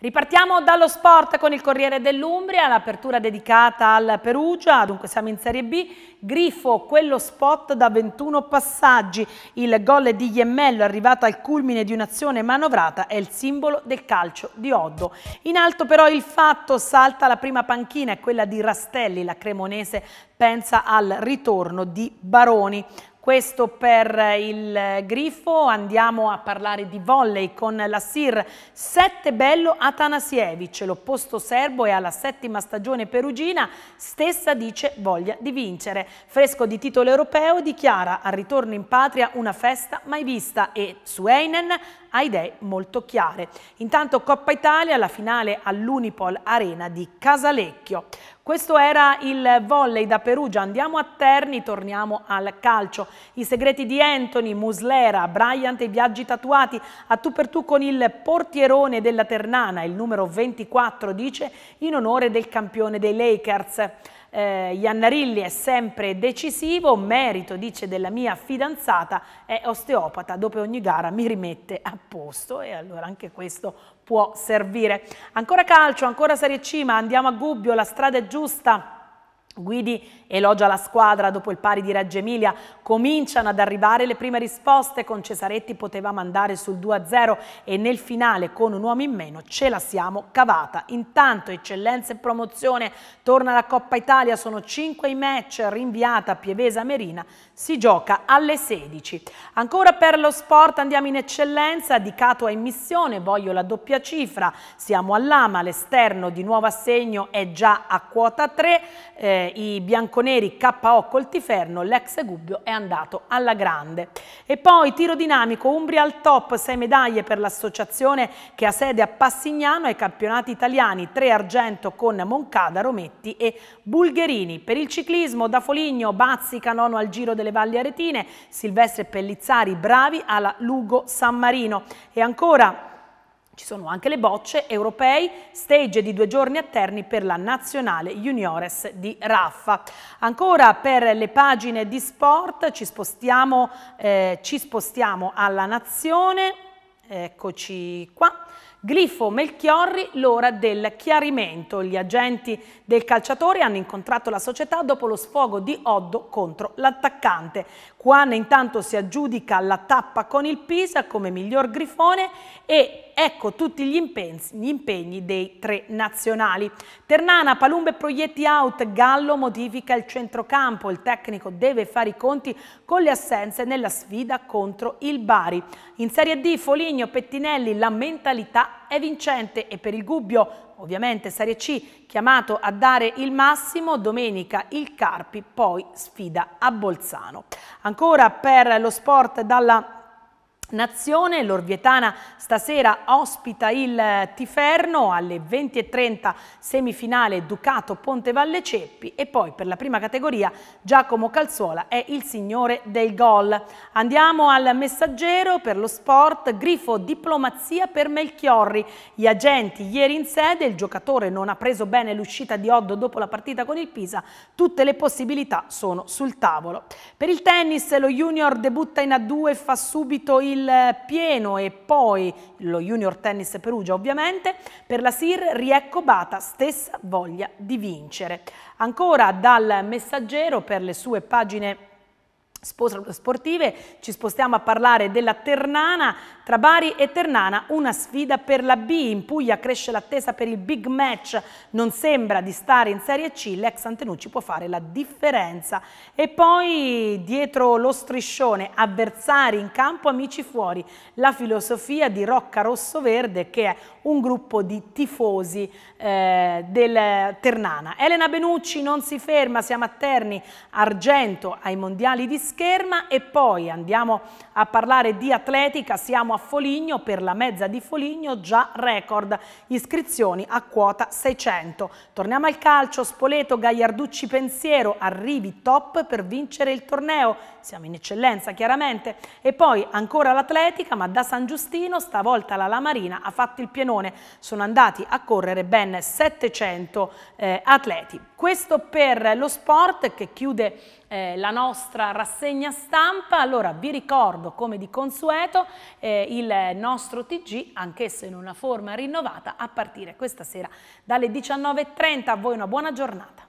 Ripartiamo dallo sport con il Corriere dell'Umbria, l'apertura dedicata al Perugia, dunque siamo in Serie B, Grifo, quello spot da 21 passaggi, il gol di Iemmello arrivato al culmine di un'azione manovrata è il simbolo del calcio di Oddo. In alto però il fatto salta la prima panchina, è quella di Rastelli, la cremonese pensa al ritorno di Baroni. Questo per il Grifo, andiamo a parlare di volley con la SIR 7 Bello Atanasievic, l'opposto serbo è alla settima stagione perugina, stessa dice voglia di vincere. Fresco di titolo europeo dichiara al ritorno in patria una festa mai vista. E su Einen ha idee molto chiare. Intanto Coppa Italia, la finale all'Unipol Arena di Casalecchio. Questo era il volley da Perugia, andiamo a Terni, torniamo al calcio. I segreti di Anthony, Muslera, Bryant e i viaggi tatuati a tu per tu con il portierone della Ternana, il numero 24 dice, in onore del campione dei Lakers eh, Iannarilli è sempre decisivo, merito, dice, della mia fidanzata, è osteopata, dopo ogni gara mi rimette a posto e allora anche questo può servire. Ancora calcio, ancora Serie C, ma andiamo a Gubbio, la strada è giusta. Guidi elogia la squadra dopo il pari di Reggio Emilia, cominciano ad arrivare le prime risposte, con Cesaretti poteva mandare sul 2-0 e nel finale con un uomo in meno ce la siamo cavata. Intanto eccellenza e promozione, torna la Coppa Italia, sono 5 i match, rinviata a Pievesa Merina, si gioca alle 16. Ancora per lo sport andiamo in eccellenza, dedicato a immissione, voglio la doppia cifra, siamo all'Ama, l'esterno di nuovo assegno è già a quota 3, eh, i bianconeri KO Coltiferno, l'ex Gubbio è andato alla grande. E poi tiro dinamico, Umbria al top, 6 medaglie per l'associazione che ha sede a Passignano ai campionati italiani, 3 argento con Moncada, Rometti e Bulgherini. Per il ciclismo da Foligno, Bazzica nono al Giro delle Valli Aretine, Silvestre Pellizzari bravi alla Lugo San Marino. E ancora ci sono anche le bocce europei, stage di due giorni a Terni per la nazionale juniores di Raffa. Ancora per le pagine di sport ci spostiamo, eh, ci spostiamo alla nazione, eccoci qua. Glifo Melchiorri, l'ora del chiarimento. Gli agenti del calciatore hanno incontrato la società dopo lo sfogo di Oddo contro l'attaccante. Quan intanto si aggiudica la tappa con il Pisa come miglior grifone e ecco tutti gli impegni, gli impegni dei tre nazionali. Ternana, Palumbe proietti out, Gallo modifica il centrocampo, il tecnico deve fare i conti con le assenze nella sfida contro il Bari. In Serie D, Foligno, Pettinelli, la mentalità è vincente e per il Gubbio ovviamente Serie C chiamato a dare il massimo, domenica il Carpi, poi sfida a Bolzano. Ancora per lo sport dalla Nazione, l'Orvietana stasera ospita il Tiferno alle 20.30 semifinale Ducato Ponte Valle Ceppi e poi per la prima categoria Giacomo Calzuola è il signore del gol. Andiamo al messaggero per lo sport, grifo diplomazia per Melchiorri. Gli agenti ieri in sede, il giocatore non ha preso bene l'uscita di Oddo dopo la partita con il Pisa, tutte le possibilità sono sul tavolo. Per il tennis lo junior debutta in A2 e fa subito il il pieno e poi lo Junior Tennis Perugia ovviamente, per la SIR Riecco Bata stessa voglia di vincere. Ancora dal messaggero per le sue pagine sportive ci spostiamo a parlare della Ternana. Tra Bari e Ternana una sfida per la B. In Puglia cresce l'attesa per il big match. Non sembra di stare in Serie C l'ex Antenucci può fare la differenza. E poi dietro lo striscione avversari in campo amici fuori. La filosofia di Rocca Rosso Verde che è un gruppo di tifosi eh, del Ternana. Elena Benucci non si ferma siamo a Terni. Argento ai mondiali di scherma e poi andiamo a parlare di atletica, siamo a Foligno, per la mezza di Foligno già record, iscrizioni a quota 600. Torniamo al calcio, Spoleto, Gagliarducci Pensiero, arrivi top per vincere il torneo, siamo in eccellenza chiaramente, e poi ancora l'atletica, ma da San Giustino stavolta la Lamarina ha fatto il pienone, sono andati a correre ben 700 eh, atleti. Questo per lo sport che chiude eh, la nostra rassegna stampa. Allora vi ricordo come di consueto eh, il nostro TG, anch'esso in una forma rinnovata, a partire questa sera dalle 19.30. A voi una buona giornata.